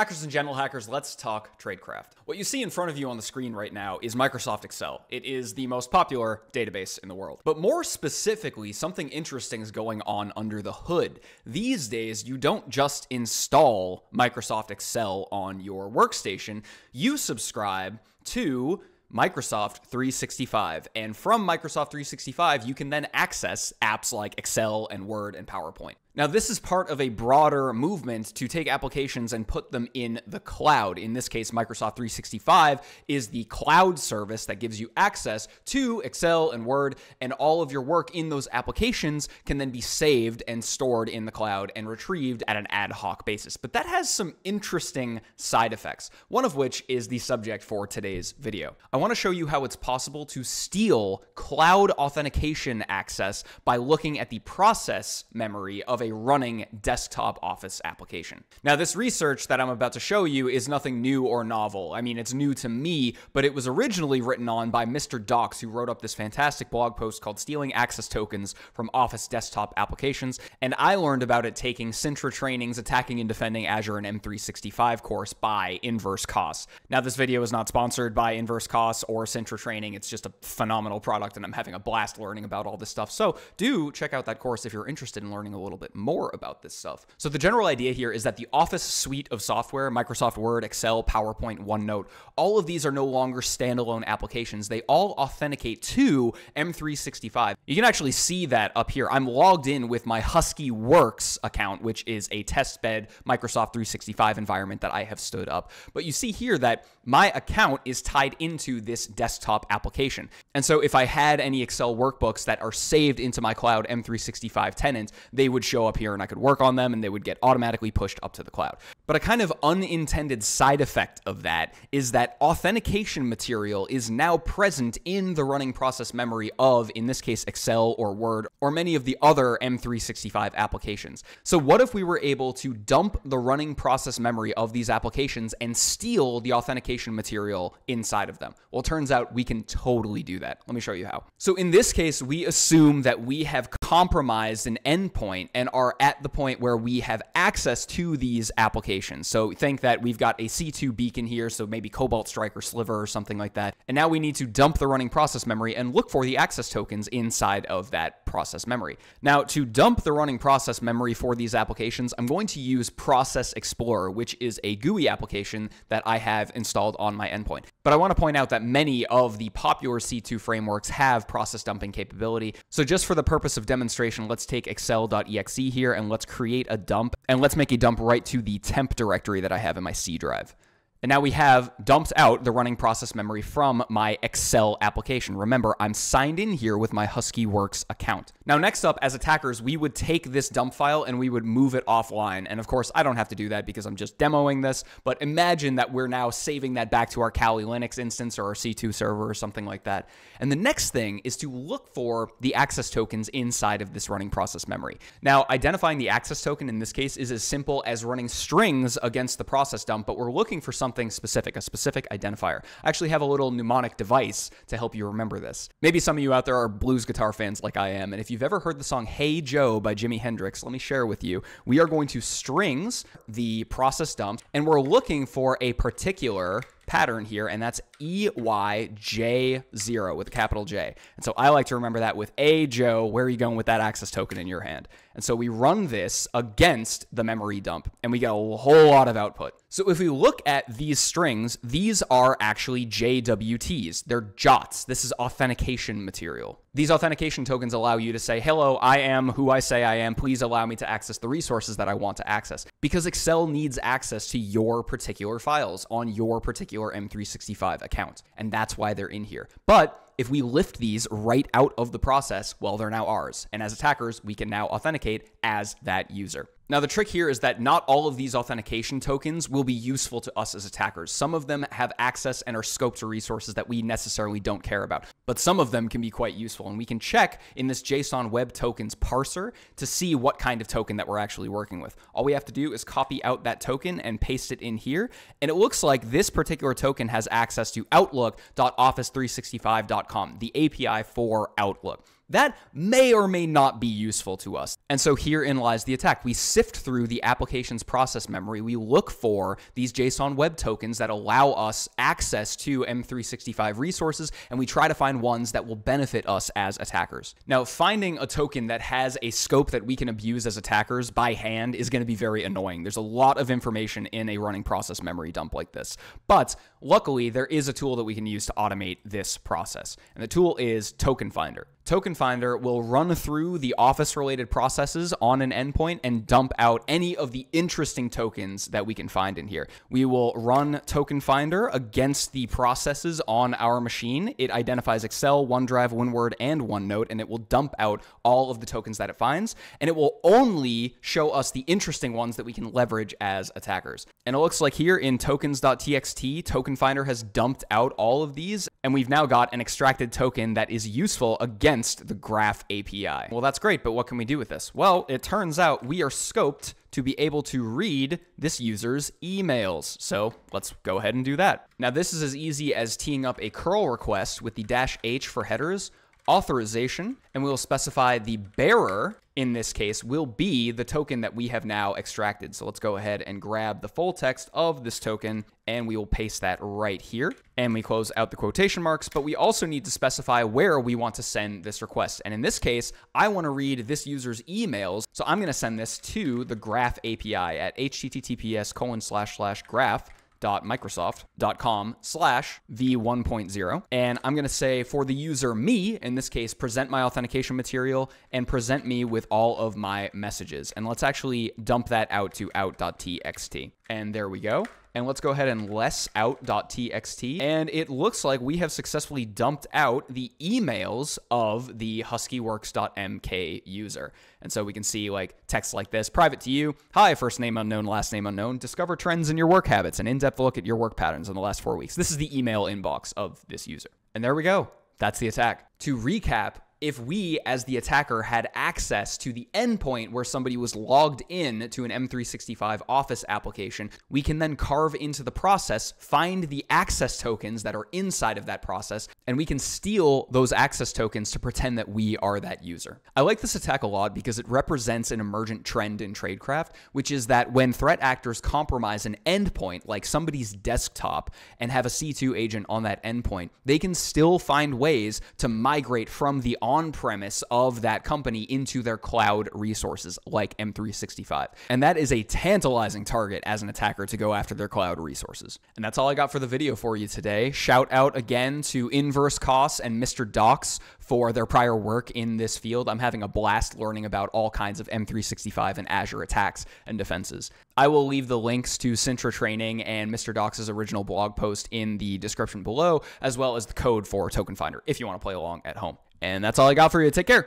Hackers and general hackers, let's talk tradecraft. What you see in front of you on the screen right now is Microsoft Excel. It is the most popular database in the world. But more specifically, something interesting is going on under the hood. These days, you don't just install Microsoft Excel on your workstation, you subscribe to Microsoft 365. And from Microsoft 365, you can then access apps like Excel and Word and PowerPoint. Now, this is part of a broader movement to take applications and put them in the cloud. In this case, Microsoft 365 is the cloud service that gives you access to Excel and Word, and all of your work in those applications can then be saved and stored in the cloud and retrieved at an ad hoc basis. But that has some interesting side effects, one of which is the subject for today's video. I want to show you how it's possible to steal cloud authentication access by looking at the process memory of a running desktop Office application. Now, this research that I'm about to show you is nothing new or novel. I mean, it's new to me, but it was originally written on by Mr. Docs, who wrote up this fantastic blog post called Stealing Access Tokens from Office Desktop Applications. And I learned about it taking Sintra Training's Attacking and Defending Azure and M365 course by Inverse Costs. Now, this video is not sponsored by Inverse Costs or Sintra Training. It's just a phenomenal product, and I'm having a blast learning about all this stuff. So do check out that course if you're interested in learning a little bit bit more about this stuff. So the general idea here is that the Office suite of software, Microsoft Word, Excel, PowerPoint, OneNote, all of these are no longer standalone applications. They all authenticate to M365. You can actually see that up here. I'm logged in with my Husky Works account, which is a testbed Microsoft 365 environment that I have stood up. But you see here that my account is tied into this desktop application. And so if I had any Excel workbooks that are saved into my cloud M365 tenant, they would show up here and I could work on them and they would get automatically pushed up to the cloud. But a kind of unintended side effect of that is that authentication material is now present in the running process memory of, in this case, Excel or Word or many of the other M365 applications. So, what if we were able to dump the running process memory of these applications and steal the authentication material inside of them? Well, turns out we can totally do that. Let me show you how. So, in this case, we assume that we have compromised an endpoint and are at the point where we have access to these applications. So think that we've got a C2 beacon here, so maybe Cobalt Strike or Sliver or something like that. And now we need to dump the running process memory and look for the access tokens inside of that process memory. Now, to dump the running process memory for these applications, I'm going to use Process Explorer, which is a GUI application that I have installed on my endpoint. But I want to point out that many of the popular C2 frameworks have process dumping capability. So just for the purpose of demonstration, let's take excel.exe here and let's create a dump and let's make a dump right to the temp directory that I have in my C drive. And now we have dumped out the running process memory from my Excel application. Remember, I'm signed in here with my HuskyWorks account. Now, next up, as attackers, we would take this dump file and we would move it offline. And of course, I don't have to do that because I'm just demoing this, but imagine that we're now saving that back to our Kali Linux instance or our C2 server or something like that. And the next thing is to look for the access tokens inside of this running process memory. Now, identifying the access token in this case is as simple as running strings against the process dump, but we're looking for something something specific, a specific identifier. I actually have a little mnemonic device to help you remember this. Maybe some of you out there are blues guitar fans like I am, and if you've ever heard the song Hey Joe by Jimi Hendrix, let me share with you. We are going to strings the process dump, and we're looking for a particular pattern here, and that's EYJ0 with a capital J. And so I like to remember that with A Joe, where are you going with that access token in your hand? And so we run this against the memory dump, and we get a whole lot of output. So if we look at these strings, these are actually JWTs. They're JOTs. This is authentication material. These authentication tokens allow you to say, hello, I am who I say I am. Please allow me to access the resources that I want to access. Because Excel needs access to your particular files on your particular M365 account. Count and that's why they're in here. But if we lift these right out of the process, well, they're now ours. And as attackers, we can now authenticate as that user. Now, the trick here is that not all of these authentication tokens will be useful to us as attackers. Some of them have access and are scoped to resources that we necessarily don't care about, but some of them can be quite useful. And we can check in this JSON Web Tokens parser to see what kind of token that we're actually working with. All we have to do is copy out that token and paste it in here. And it looks like this particular token has access to outlook.office365.com, the API for Outlook. That may or may not be useful to us. And so herein lies the attack. We sift through the application's process memory. We look for these JSON web tokens that allow us access to M365 resources, and we try to find ones that will benefit us as attackers. Now, finding a token that has a scope that we can abuse as attackers by hand is going to be very annoying. There's a lot of information in a running process memory dump like this. But luckily, there is a tool that we can use to automate this process. And the tool is Token Finder. Token Finder will run through the Office related processes on an endpoint and dump out any of the interesting tokens that we can find in here. We will run Token Finder against the processes on our machine. It identifies Excel, OneDrive, WinWord, and OneNote, and it will dump out all of the tokens that it finds. And it will only show us the interesting ones that we can leverage as attackers. And it looks like here in tokens.txt, Token Finder has dumped out all of these, and we've now got an extracted token that is useful against the Graph API. Well, that's great, but what can we do with this? Well, it turns out we are scoped to be able to read this user's emails. So let's go ahead and do that. Now, this is as easy as teeing up a curl request with the dash H for headers, authorization, and we will specify the bearer in this case will be the token that we have now extracted. So let's go ahead and grab the full text of this token and we will paste that right here. And we close out the quotation marks, but we also need to specify where we want to send this request. And in this case, I want to read this user's emails. So I'm going to send this to the graph API at https colon slash slash graph microsoft.com slash v1.0 and i'm going to say for the user me in this case present my authentication material and present me with all of my messages. And let's actually dump that out to out.txt and there we go and let's go ahead and less out.txt. And it looks like we have successfully dumped out the emails of the huskyworks.mk user. And so we can see like text like this private to you. Hi, first name unknown, last name unknown. Discover trends in your work habits, an in depth look at your work patterns in the last four weeks. This is the email inbox of this user. And there we go. That's the attack. To recap, if we, as the attacker, had access to the endpoint where somebody was logged in to an M365 Office application, we can then carve into the process, find the access tokens that are inside of that process, and we can steal those access tokens to pretend that we are that user. I like this attack a lot because it represents an emergent trend in tradecraft, which is that when threat actors compromise an endpoint, like somebody's desktop, and have a C2 agent on that endpoint, they can still find ways to migrate from the on premise of that company into their cloud resources like M365. And that is a tantalizing target as an attacker to go after their cloud resources. And that's all I got for the video for you today. Shout out again to Inverse Costs and Mr. Docs for their prior work in this field. I'm having a blast learning about all kinds of M365 and Azure attacks and defenses. I will leave the links to Sintra training and Mr. Docs' original blog post in the description below, as well as the code for Token Finder if you want to play along at home. And that's all I got for you. Take care.